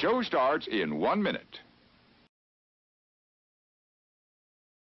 Show starts in one minute.